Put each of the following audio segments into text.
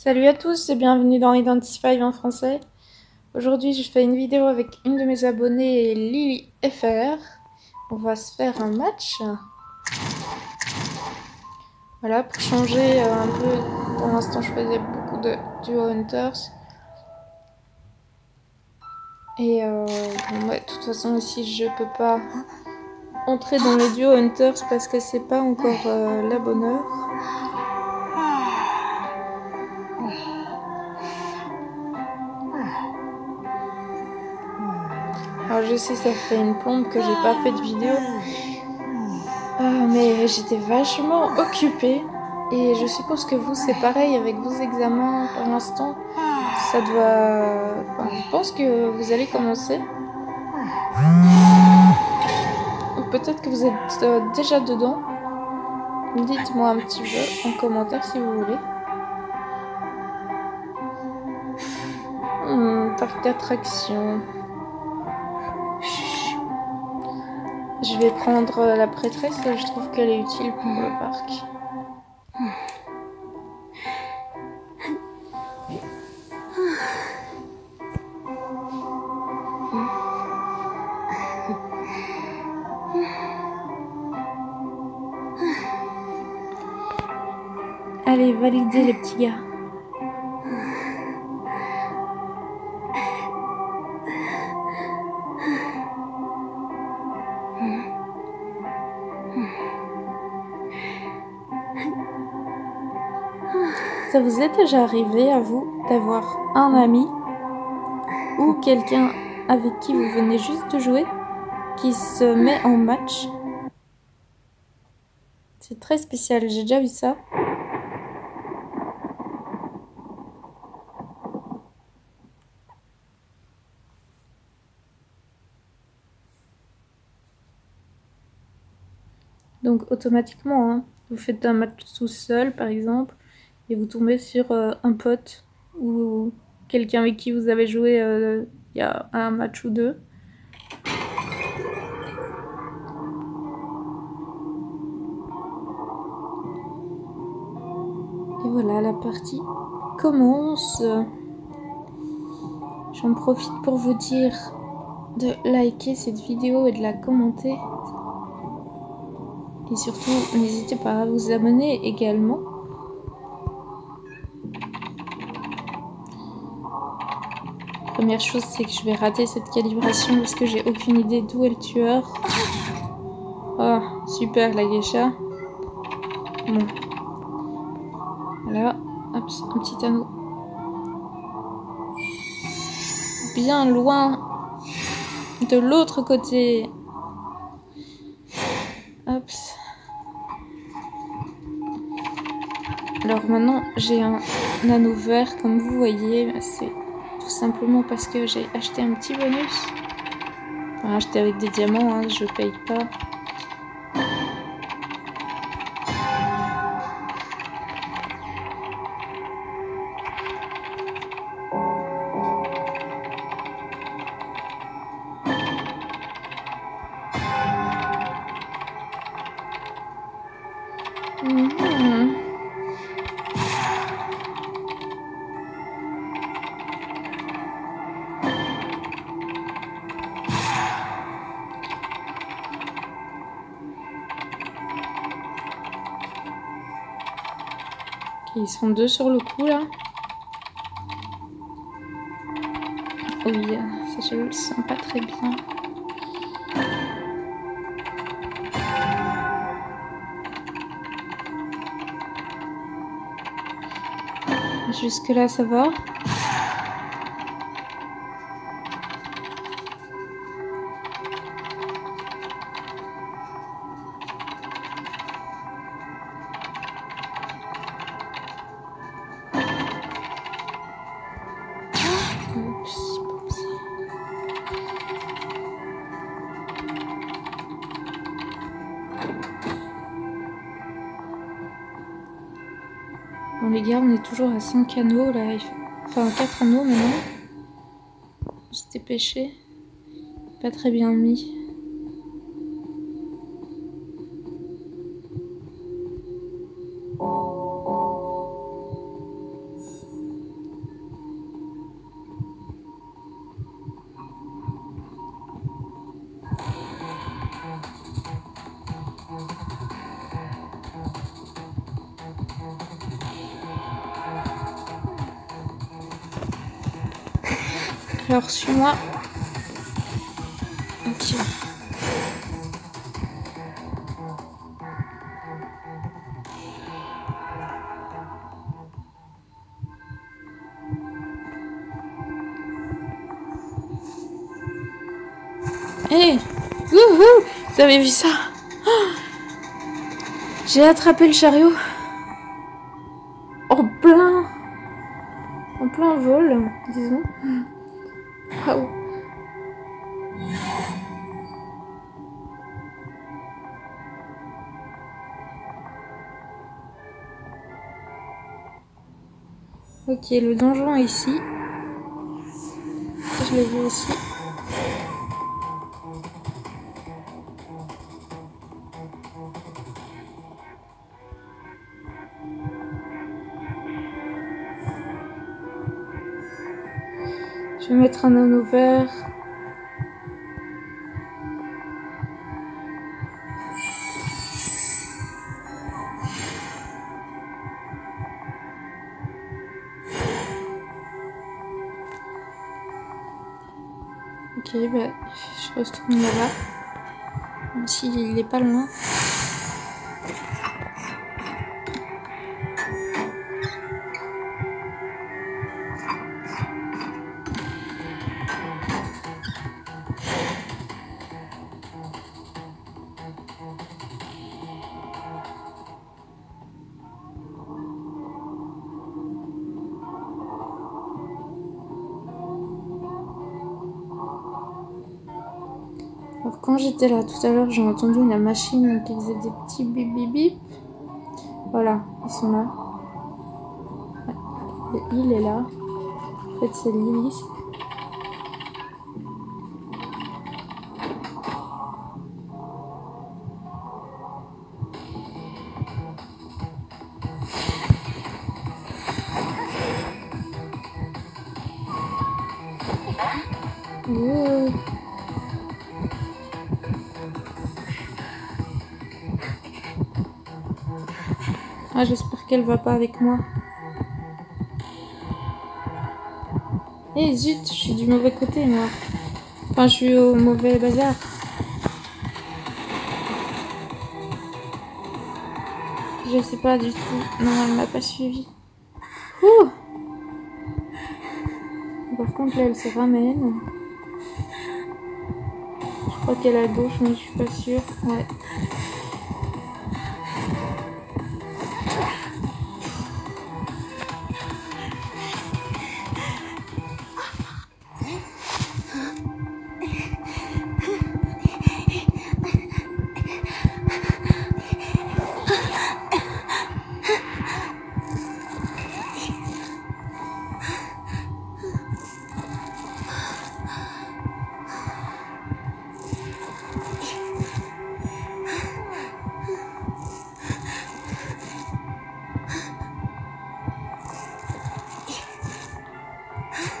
Salut à tous et bienvenue dans Identify en français. Aujourd'hui, je fais une vidéo avec une de mes abonnées, Lily FR. On va se faire un match. Voilà, pour changer euh, un peu. Pour l'instant, je faisais beaucoup de Duo Hunters. Et euh, de toute façon, ici, je peux pas entrer dans le Duo Hunters parce que c'est pas encore euh, la bonne heure. Je sais ça fait une plombe que j'ai pas fait de vidéo. Euh, mais j'étais vachement occupée. Et je suppose que vous c'est pareil avec vos examens pour l'instant. Ça doit... Je pense que vous allez commencer. Peut-être que vous êtes euh, déjà dedans. Dites-moi un petit peu en commentaire si vous voulez. Hmm, parc d'attraction. Je vais prendre la prêtresse, je trouve qu'elle est utile pour le parc. Allez, validez les petits gars. Ça vous est déjà arrivé à vous d'avoir un ami ou quelqu'un avec qui vous venez juste de jouer qui se met en match? C'est très spécial, j'ai déjà vu ça. Donc automatiquement, hein, vous faites un match tout seul par exemple, et vous tombez sur euh, un pote ou quelqu'un avec qui vous avez joué euh, il y a un match ou deux. Et voilà, la partie commence. J'en profite pour vous dire de liker cette vidéo et de la commenter. Et surtout, n'hésitez pas à vous abonner également. Première chose, c'est que je vais rater cette calibration parce que j'ai aucune idée d'où est le tueur. Oh, super la geisha. Bon. Voilà, Hop, un petit anneau. Bien loin de l'autre côté. Hop. Alors maintenant, j'ai un anneau vert, comme vous voyez. C'est simplement parce que j'ai acheté un petit bonus. Enfin, acheté avec des diamants, hein, je paye pas. Ils sont deux sur le coup là. Oui, ça je le sens pas très bien. Jusque là, ça va. Bon les gars, on est toujours à 5 anneaux là, enfin 4 anneaux maintenant. C'était pêché, pas très bien mis. Alors, suis-moi. Ok. Vous avez vu ça? J'ai attrapé le chariot en plein en plein vol, disons. Ok, le donjon est ici. Je l'ai vu aussi. Je vais mettre un anneau vert. Ok, bah, je retourne là-bas. Même s'il n'est pas loin. Quand j'étais là tout à l'heure, j'ai entendu la machine qui faisait des petits bip bip bip. Voilà, ils sont là. Il est là. En fait, c'est Lily. Ah, j'espère qu'elle va pas avec moi. Eh zut, je suis du mauvais côté, moi. Enfin, je suis au mauvais bazar. Je sais pas du tout. Non, elle m'a pas suivi. Ouh Par contre, là, elle se ramène. Je crois qu'elle à gauche, mais je suis pas sûre. Ouais.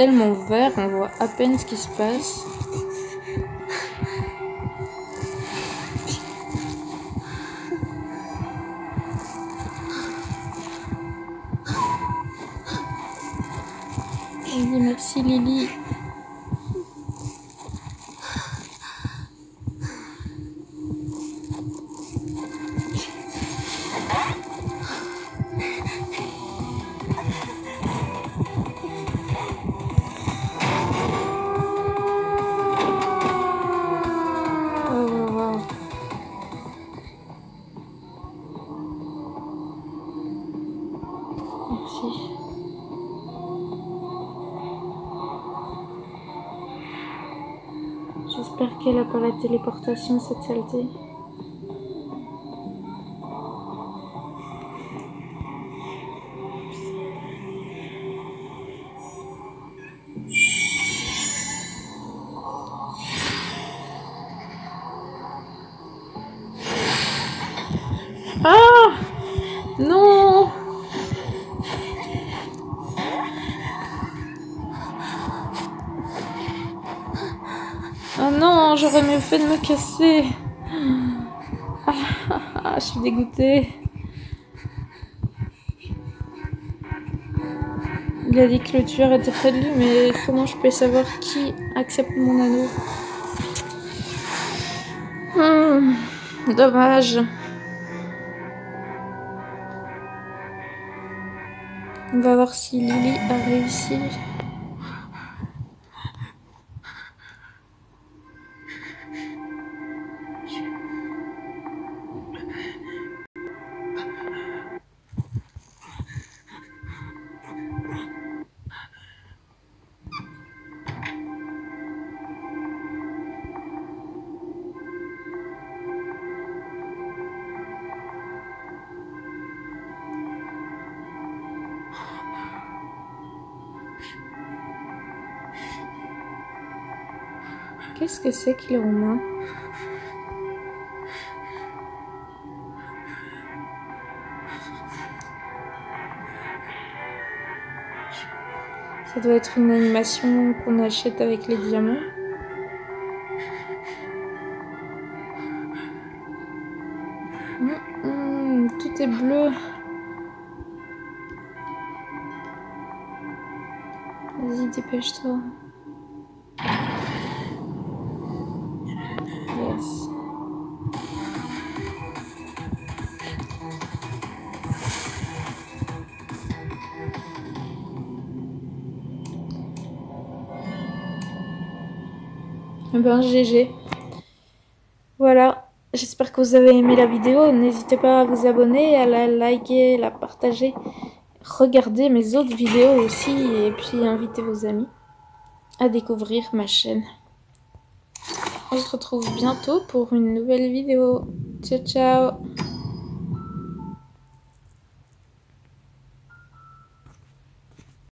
Tellement vert, on voit à peine ce qui se passe. Merci Lily. J'espère qu'elle a pas la téléportation cette saleté. J'aurais mieux fait de me casser. Ah, ah, je suis dégoûtée. Il a dit que le tueur était près de lui, mais comment je peux savoir qui accepte mon anneau? Hmm, Dommage. On va voir si Lily a réussi. Qu'est-ce que c'est qu'il a aux Ça doit être une animation qu'on achète avec les diamants. Tout est bleu. Vas-y, dépêche-toi. Ben GG. Voilà. J'espère que vous avez aimé la vidéo. N'hésitez pas à vous abonner, à la liker, la partager. Regardez mes autres vidéos aussi et puis invitez vos amis à découvrir ma chaîne. On se retrouve bientôt pour une nouvelle vidéo. Ciao ciao